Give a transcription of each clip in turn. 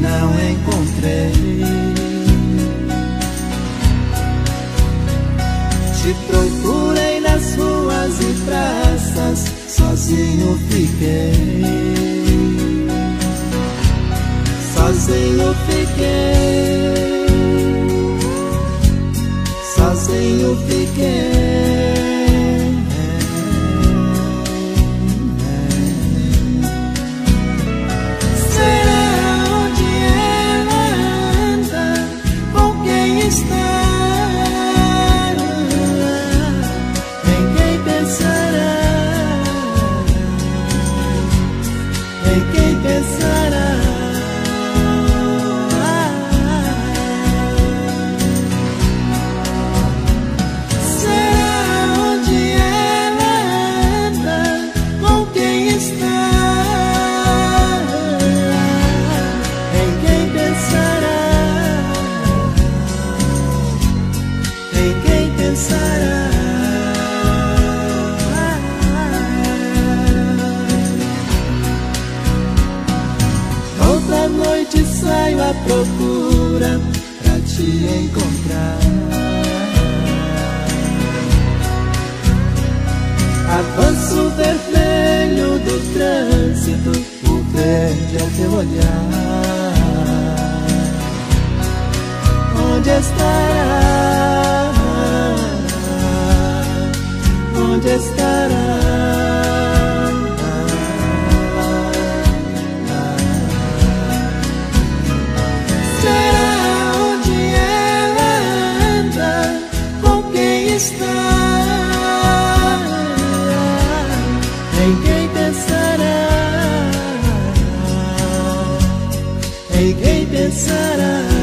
não encontrei. Te procurei nas ruas e praças, sozinho fiquei. Sozinho fiquei. Sozinho fiquei. estará. Será onde ela anda, com quem está. Em quem pensará? Em quem pensará?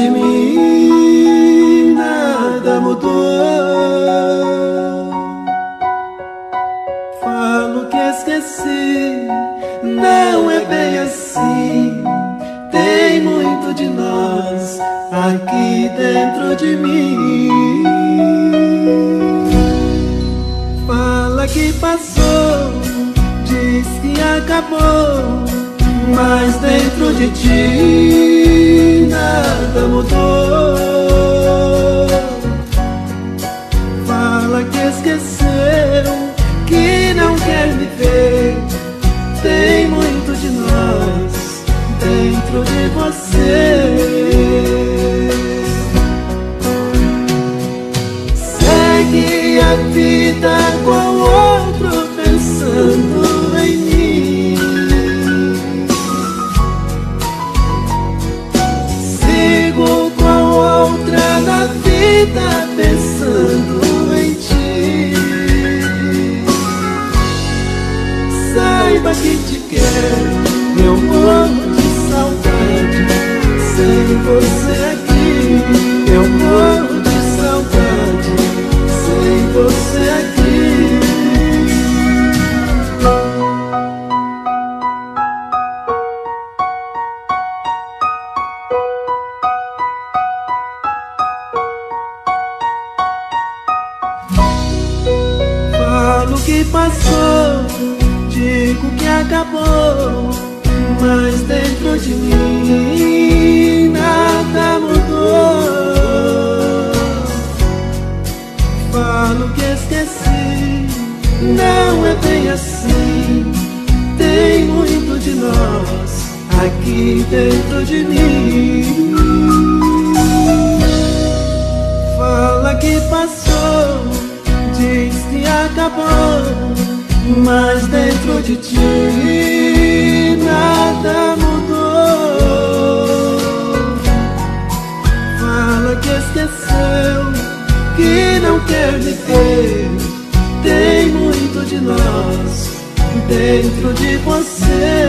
de mim nada mudou. Falo que esqueci, não é bem assim. Tem muito de nós aqui dentro de mim. Fala que passou, diz que acabou, mas dentro de ti nada adamu too. Vida pensando em ti. Saiba que te quero, eu morro de saudade. Sem você Passou, digo que acabou, mas dentro de mim nada mudou. Falo que esqueci, não é bem assim. Tem muito de nós aqui dentro de mim. Fala que passou, mas dentro de ti nada mudou. Fala que esqueceu, que não quer me ver. Tem muito de nós dentro de você.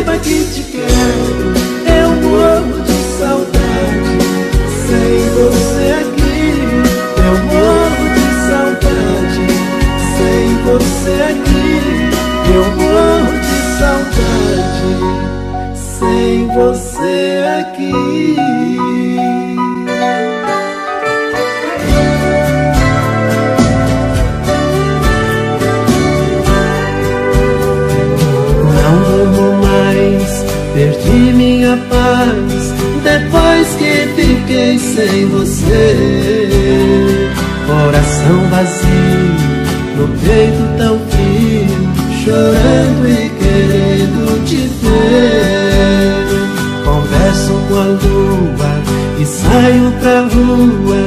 Saiba que te quero, eu morro de saudade. Sem você aqui, eu morro de saudade. Sem você aqui, eu morro de saudade. Sem você aqui. Sem você. Coração vazio, no peito tão frio, chorando e querendo te ver. Converso com a lua e saio pra rua,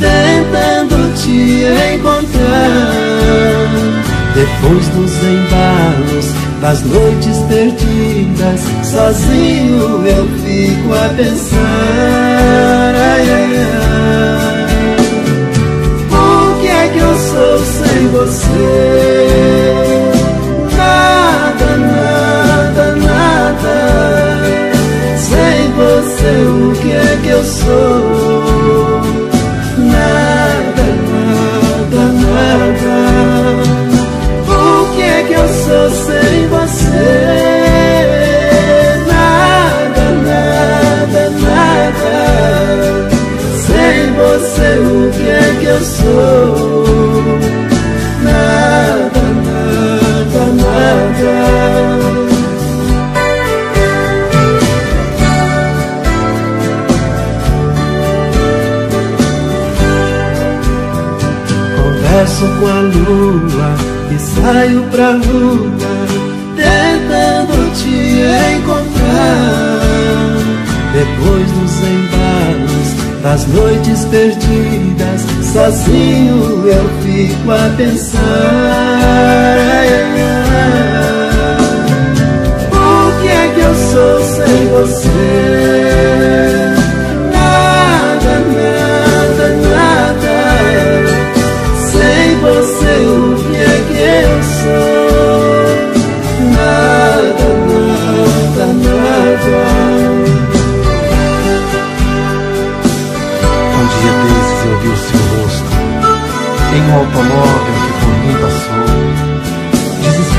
tentando te encontrar. Depois dos embalos das noites perdidas, sozinho eu fico a pensar. Ai, ai, ai. O que é que eu sou sem você? Nada, nada, nada. Sem você, o que é que eu sou? Converso com a lua e saio pra rua Tentando te encontrar Depois dos embalos das noites perdidas Sozinho eu fico a pensar. O que é que eu sou sem você?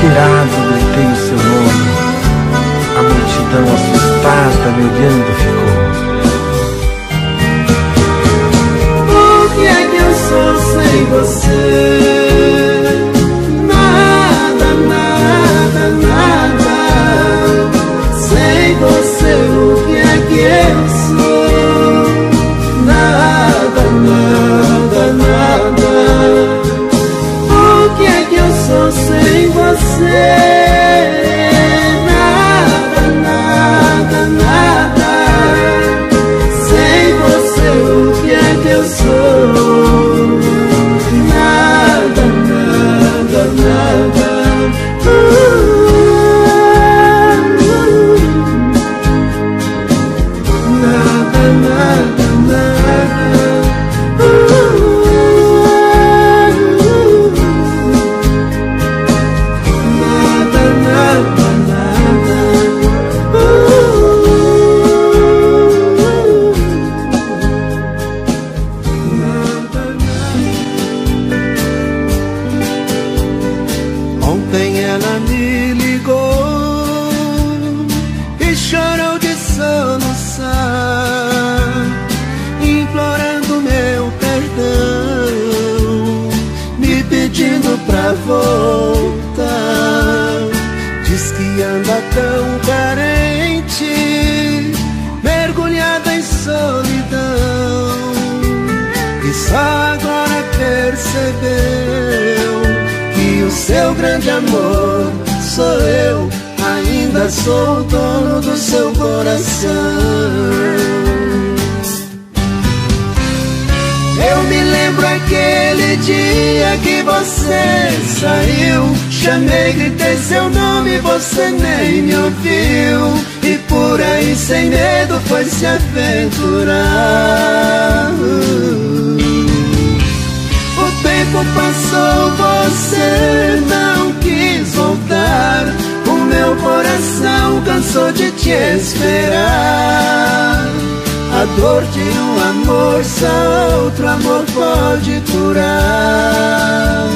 Desesperado gritei o seu nome, a multidão assustada me olhando ficou. O que é que eu sou sem você? Sem amor sou eu, ainda sou o dono do seu coração. Eu me lembro aquele dia que você saiu. Chamei, gritei seu nome, você nem me ouviu. E por aí, sem medo, foi se aventurar. O tempo passou, você esperar. A dor de um amor só outro amor pode curar.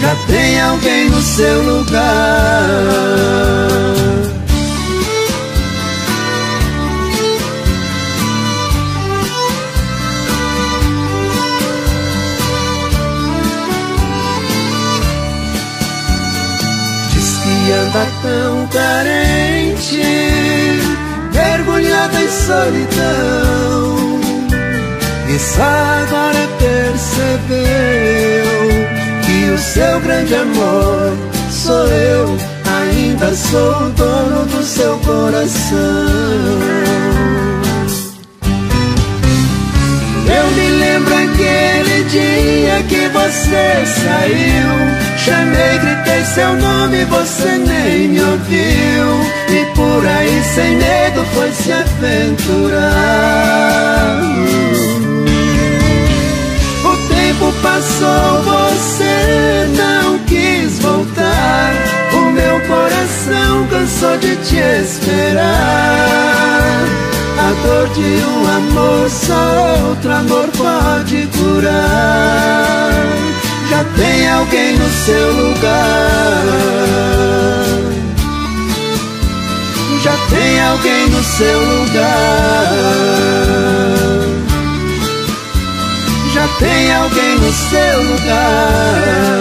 Já tem alguém no seu lugar. Solidão. E só agora percebeu que o seu grande amor sou eu, ainda sou o dono do seu coração. Eu me lembro aquele dia que você saiu. Chamei, gritei seu nome, você nem me ouviu. E por aí, sem medo, foi se aventurar. O tempo passou, você não quis voltar. O meu coração cansou de te esperar dor de um amor só outro amor pode curar. Já tem alguém no seu lugar. Já tem alguém no seu lugar. Já tem alguém no seu lugar.